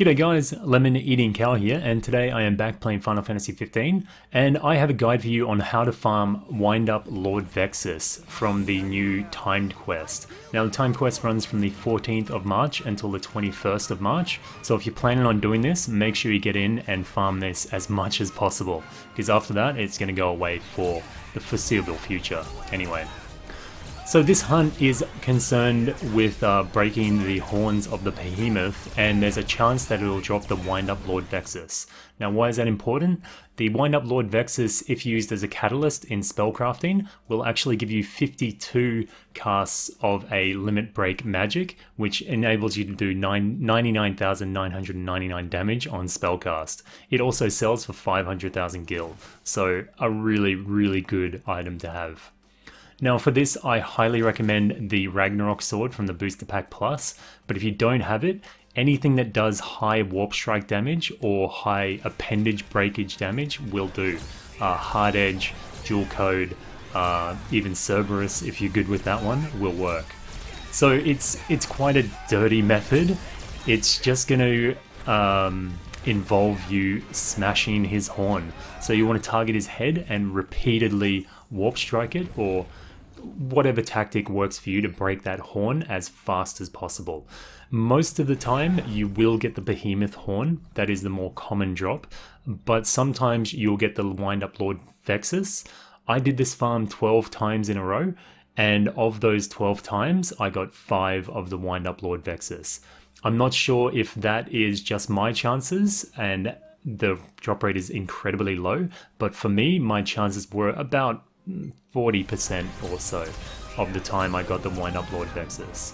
G'day guys, Lemon Eating Cow here, and today I am back playing Final Fantasy XV, and I have a guide for you on how to farm Wind Up Lord Vexxos from the new timed quest. Now the timed quest runs from the 14th of March until the 21st of March, so if you're planning on doing this, make sure you get in and farm this as much as possible, because after that it's going to go away for the foreseeable future anyway. So this hunt is concerned with uh, breaking the horns of the behemoth and there's a chance that it will drop the Wind Up Lord Vexxos. Now why is that important? The Wind Up Lord Vexxos, if used as a catalyst in spellcrafting, will actually give you 52 casts of a limit break magic, which enables you to do 99,999 damage on spellcast. It also sells for 500,000 gil, so a really, really good item to have. Now for this, I highly recommend the Ragnarok sword from the Booster Pack Plus, but if you don't have it, anything that does high warp strike damage or high appendage breakage damage will do. Uh, hard edge, duel code, uh, even Cerberus, if you're good with that one, will work. So it's it's quite a dirty method. It's just going to um, involve you smashing his horn. So you want to target his head and repeatedly warp strike it or whatever tactic works for you to break that horn as fast as possible. Most of the time, you will get the behemoth horn, that is the more common drop, but sometimes you'll get the wind up Lord Vexxos. I did this farm 12 times in a row, and of those 12 times, I got 5 of the wind up Lord Vexxos. I'm not sure if that is just my chances and the drop rate is incredibly low, but for me, my chances were about 40% or so of the time I got the Wind Up Lord Vexxos.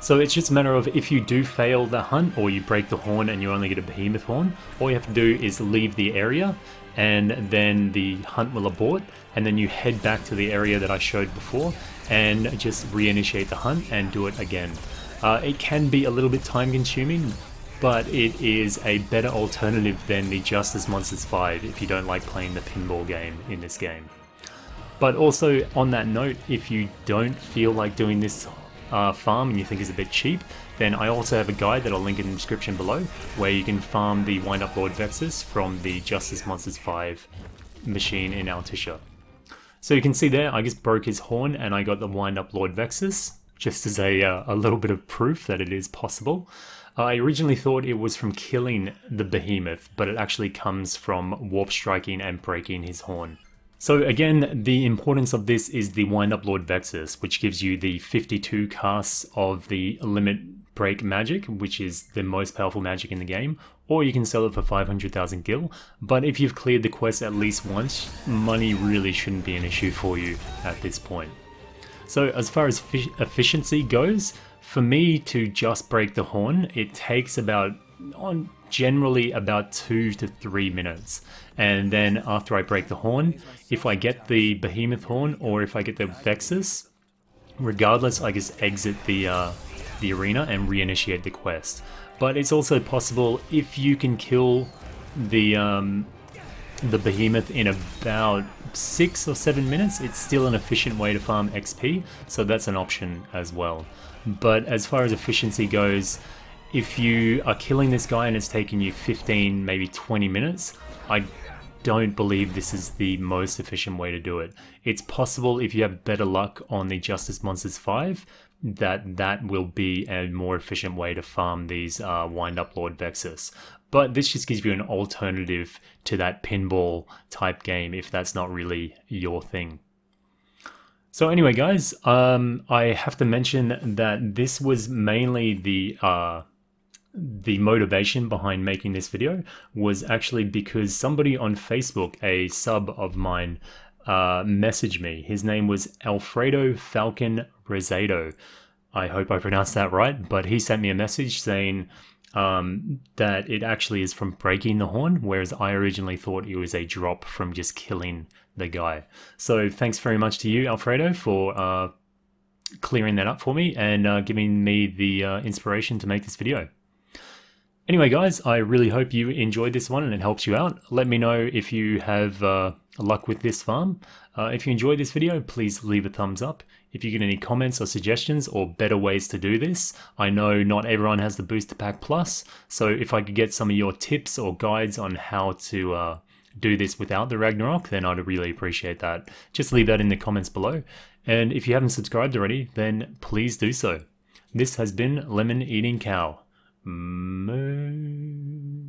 So it's just a matter of if you do fail the hunt or you break the horn and you only get a behemoth horn, all you have to do is leave the area and then the hunt will abort and then you head back to the area that I showed before and just reinitiate the hunt and do it again. Uh, it can be a little bit time consuming but it is a better alternative than the Justice Monsters 5 if you don't like playing the pinball game in this game. But also, on that note, if you don't feel like doing this uh, farm and you think it's a bit cheap, then I also have a guide that I'll link in the description below where you can farm the Wind Up Lord Vexxos from the Justice Monsters 5 machine in Altissia. So you can see there, I just broke his horn and I got the Wind Up Lord Vexxos, just as a, uh, a little bit of proof that it is possible. I originally thought it was from killing the behemoth, but it actually comes from warp striking and breaking his horn. So again, the importance of this is the Wind Up Lord Vexxos, which gives you the 52 casts of the limit break magic, which is the most powerful magic in the game, or you can sell it for 500,000 gil. But if you've cleared the quest at least once, money really shouldn't be an issue for you at this point. So as far as efficiency goes, for me to just break the horn, it takes about on generally about two to three minutes. And then after I break the horn, if I get the behemoth horn or if I get the Vexxos, regardless, I just exit the uh, the arena and reinitiate the quest. But it's also possible if you can kill the um, the behemoth in about six or seven minutes, it's still an efficient way to farm XP, so that's an option as well. But as far as efficiency goes, if you are killing this guy and it's taking you 15, maybe 20 minutes, I don't believe this is the most efficient way to do it. It's possible if you have better luck on the Justice Monsters 5 that that will be a more efficient way to farm these uh, wind up Lord Vexxos. But this just gives you an alternative to that pinball type game if that's not really your thing. So anyway, guys, um, I have to mention that this was mainly the uh, the motivation behind making this video was actually because somebody on Facebook, a sub of mine, uh, messaged me. His name was Alfredo Falcon Rosado. I hope I pronounced that right, but he sent me a message saying um, that it actually is from breaking the horn, whereas I originally thought it was a drop from just killing the guy. So thanks very much to you, Alfredo, for uh, clearing that up for me and uh, giving me the uh, inspiration to make this video. Anyway, guys, I really hope you enjoyed this one and it helps you out. Let me know if you have uh, luck with this farm. Uh, if you enjoyed this video, please leave a thumbs up. If you get any comments or suggestions or better ways to do this, I know not everyone has the Booster Pack Plus, so if I could get some of your tips or guides on how to uh, do this without the Ragnarok, then I'd really appreciate that. Just leave that in the comments below. And if you haven't subscribed already, then please do so. This has been Lemon Eating Cow. May.